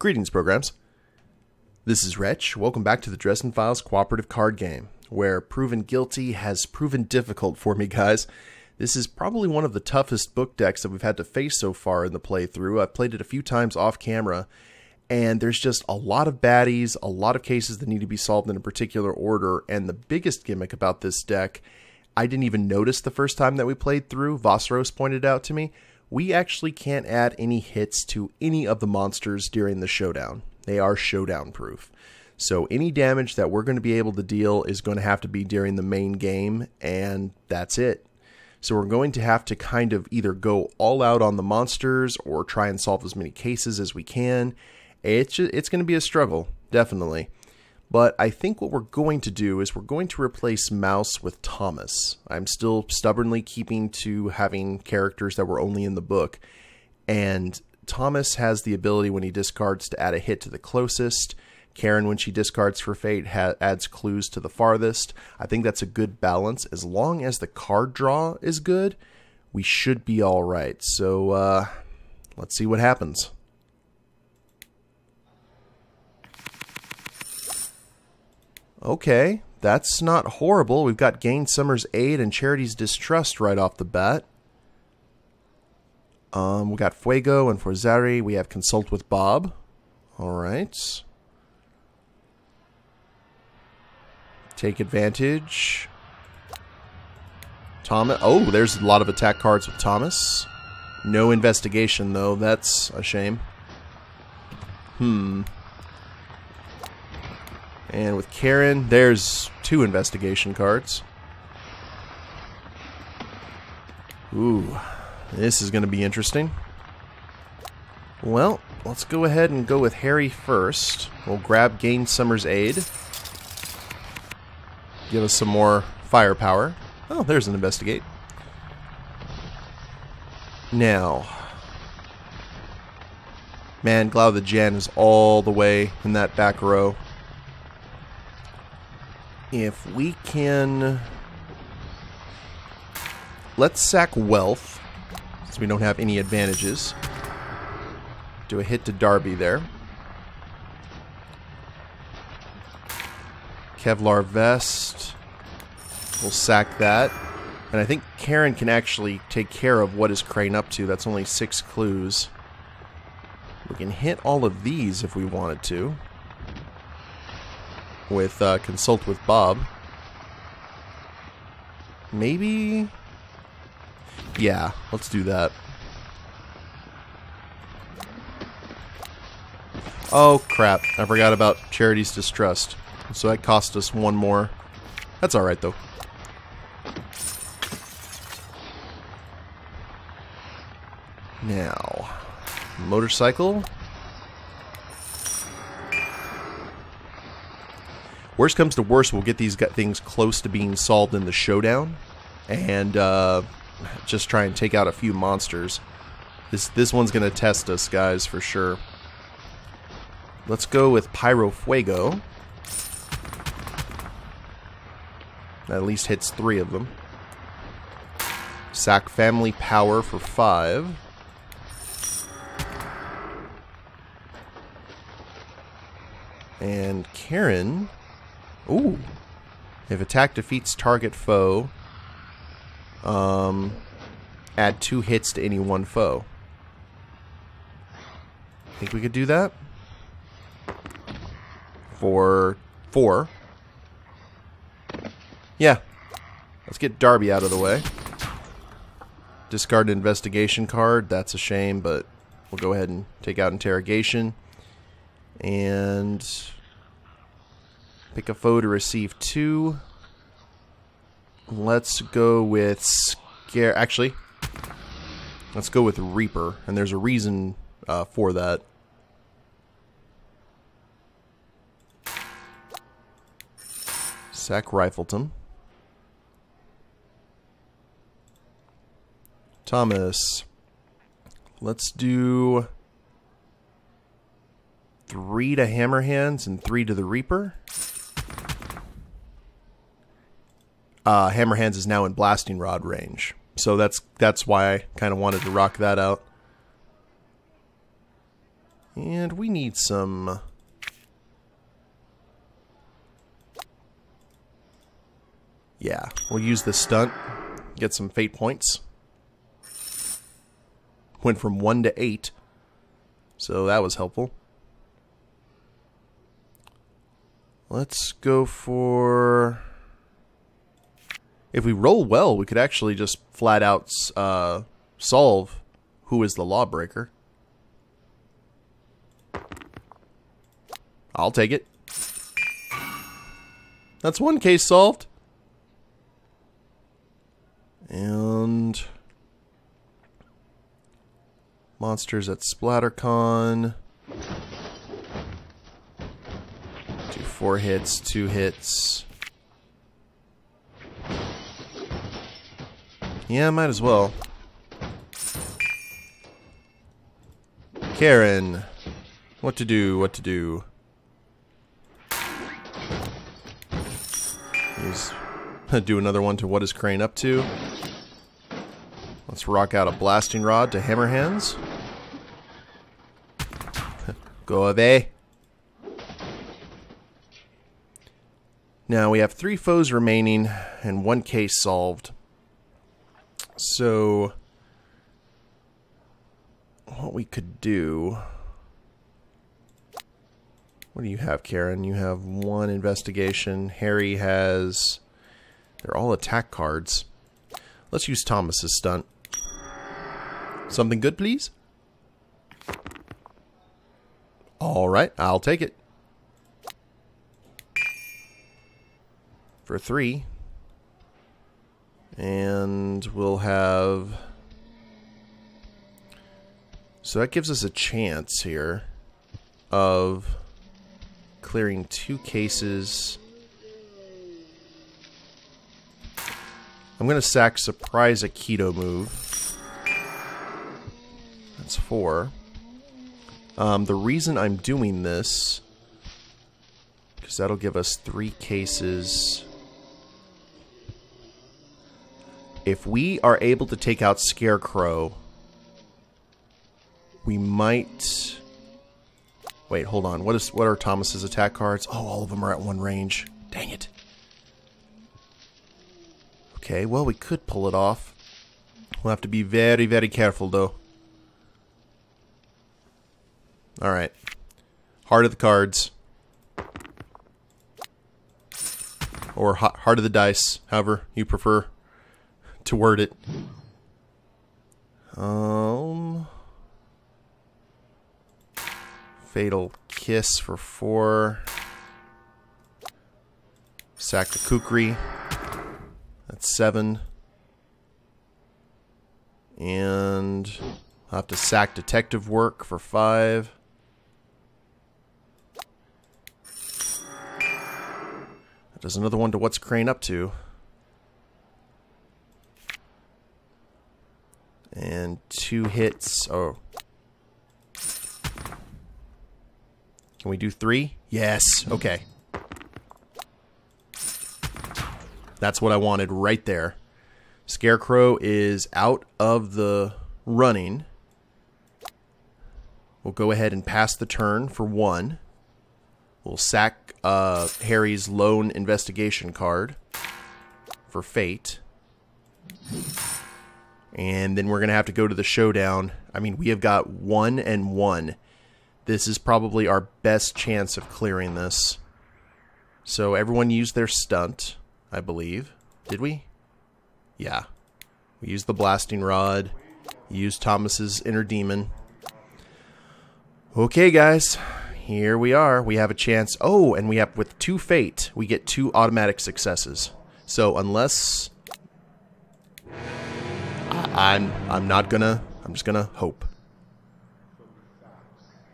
Greetings, programs. This is Wretch. Welcome back to the Dresden Files cooperative card game, where proven guilty has proven difficult for me, guys. This is probably one of the toughest book decks that we've had to face so far in the playthrough. I've played it a few times off camera, and there's just a lot of baddies, a lot of cases that need to be solved in a particular order, and the biggest gimmick about this deck, I didn't even notice the first time that we played through, Vosros pointed out to me, we actually can't add any hits to any of the monsters during the showdown. They are showdown proof. So any damage that we're going to be able to deal is going to have to be during the main game, and that's it. So we're going to have to kind of either go all out on the monsters or try and solve as many cases as we can. It's just, it's going to be a struggle, definitely. But I think what we're going to do is we're going to replace Mouse with Thomas. I'm still stubbornly keeping to having characters that were only in the book. And Thomas has the ability when he discards to add a hit to the closest. Karrin, when she discards for fate, ha- adds clues to the farthest. I think that's a good balance. As long as the card draw is good, we should be all right. So uh, let's see what happens. Okay, that's not horrible. We've got Gain Summer's Aid and Charity's Distrust right off the bat. Um, we got Fuego and Forzare. We have Consult with Bob. All right. Take advantage. Thomas. Oh, there's a lot of attack cards with Thomas. No investigation, though. That's a shame. Hmm. And with Karrin, there's two investigation cards. Ooh, this is going to be interesting. Well, let's go ahead and go with Harry first. We'll grab Gain Summer's Aid. Give us some more firepower. Oh, there's an investigate. Now, man, Glow the Jen is all the way in that back row if we can let's sack wealth since we don't have any advantages. Do a hit to Darby there. Kevlar vest. We'll sack that. And I think Karrin can actually take care of what is Crane up to. That's only six clues. We can hit all of these if we wanted to with uh, Consult with Bob. Maybe? Yeah, let's do that. Oh, crap. I forgot about Charity's Distrust. So that cost us one more. That's alright, though. Now, motorcycle. Worst comes to worst, we'll get these things close to being solved in the showdown, and uh, just try and take out a few monsters. This this one's gonna test us, guys, for sure. Let's go with Pyro Fuego. At least hits three of them. Sack Family Power for five. And Karrin Ooh. If attack defeats target foe, um, add two hits to any one foe. I think we could do that? For four. Yeah. Let's get Darby out of the way. Discard an investigation card. That's a shame, but we'll go ahead and take out interrogation. And Pick a foe to receive two. Let's go with Scare. Actually, let's go with Reaper. And there's a reason uh, for that. Sack Rifleton. Thomas. Let's do three to Hammerhands and three to the Reaper. Uh, Hammerhands is now in blasting rod range. So that's that's why I kind of wanted to rock that out. And we need some... Yeah, we'll use this stunt, get some fate points. Went from 1 to 8, so that was helpful. Let's go for... If we roll well, we could actually just flat out uh, solve who is the lawbreaker. I'll take it. That's one case solved. And monsters at SplatterCon. Do four hits, two hits. Yeah, might as well. Karrin. What to do, what to do. Use, do another one to what is Crane up to. Let's rock out a blasting rod to hammer hands. Go away. Now we have three foes remaining and one case solved. So, what we could do. What do you have, Karrin? You have one investigation. Harry has. They're all attack cards. Let's use Thomas's stunt. Something good, please? Alright, I'll take it. For three. And we'll have... So that gives us a chance here of clearing two cases. I'm going to sack Surprise Aikido move. That's four. Um, the reason I'm doing this, because that'll give us three cases. If we are able to take out Scarecrow, we might... Wait, hold on. What is what are Thomas's attack cards? Oh, all of them are at one range. Dang it. Okay, well, we could pull it off. We'll have to be very, very careful, though. All right. Heart of the cards. Or heart of the dice, however you prefer to word it. Um, Fatal Kiss for four. Sack the Kukri. That's seven. And I'll have to sack Detective Work for five. There's another one to what's Crane up to. And two hits. Oh. Can we do three? Yes. Okay. That's what I wanted right there. Scarecrow is out of the running. We'll go ahead and pass the turn for one. We'll sack uh, Harry's lone investigation card for fate. And then we're going to have to go to the showdown. I mean, we have got one and one. This is probably our best chance of clearing this. So everyone used their stunt, I believe. Did we? Yeah. We used the blasting rod. Used Thomas's inner demon. Okay, guys here we are. We have a chance. Oh, and we have with two fate, we get two automatic successes. So unless I'm I'm not gonna I'm just gonna hope.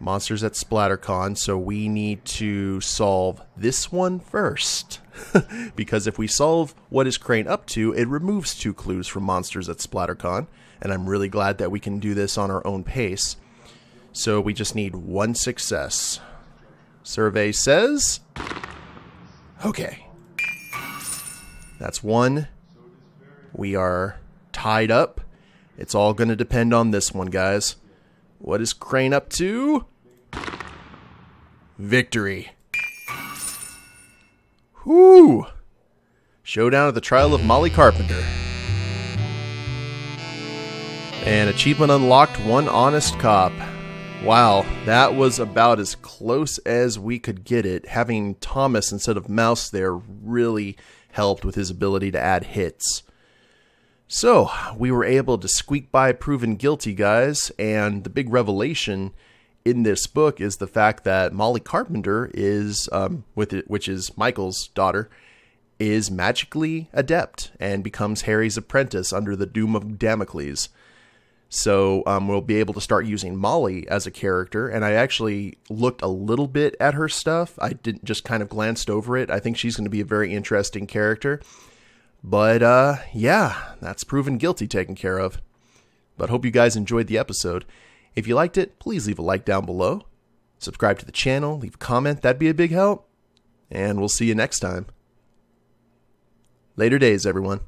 Monsters at SplatterCon, so we need to solve this one first. because if we solve what is Crane up to, it removes two clues from Monsters at SplatterCon, and I'm really glad that we can do this on our own pace. So we just need one success. Survey says... Okay. That's one. We are tied up. It's all going to depend on this one, guys. What is Crane up to? victory. Whoo! Showdown at the trial of Molly Carpenter. And achievement unlocked one honest cop. Wow, that was about as close as we could get it. Having Thomas instead of Mouse there really helped with his ability to add hits. So, we were able to squeak by proven guilty, guys, and the big revelation in this book is the fact that Molly Carpenter is, um, with it, which is Michael's daughter, is magically adept and becomes Harry's apprentice under the doom of Damocles. So um, we'll be able to start using Molly as a character. And I actually looked a little bit at her stuff. I didn't just kind of glanced over it. I think she's going to be a very interesting character. But uh, yeah, that's proven guilty taken care of. But hope you guys enjoyed the episode. If you liked it, please leave a like down below. Subscribe to the channel, leave a comment, that'd be a big help. And we'll see you next time. Later days, everyone.